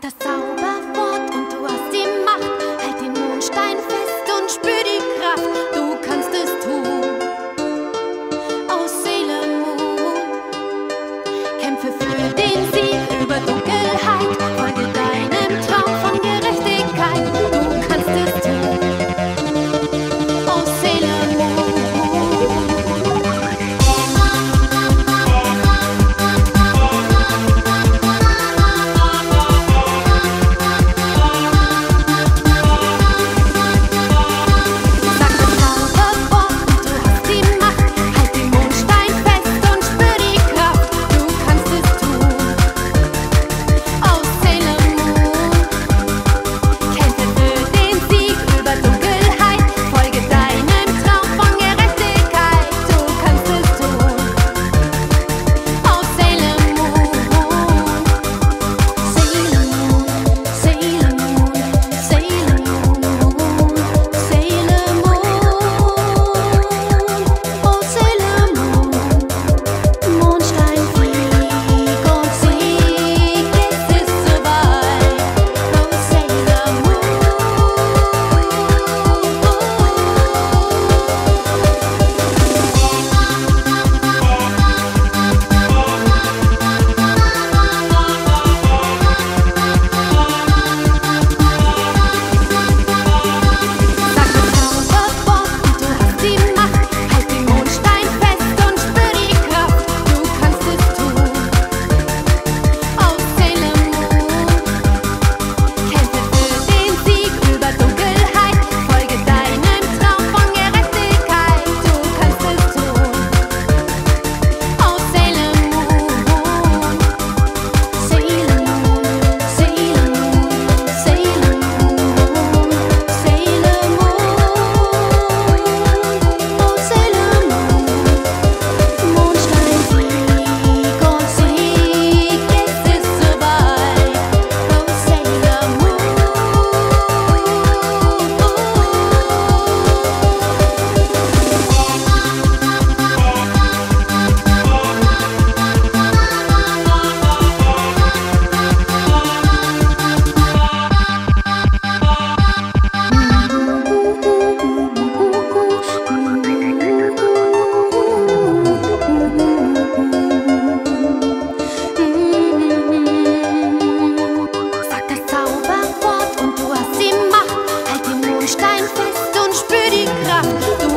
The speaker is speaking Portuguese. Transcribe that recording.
打扫吧 pretty cop.